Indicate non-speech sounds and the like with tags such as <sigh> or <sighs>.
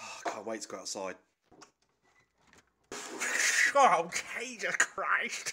I <sighs> can't wait to go outside. <sighs> Oh, Jesus Christ.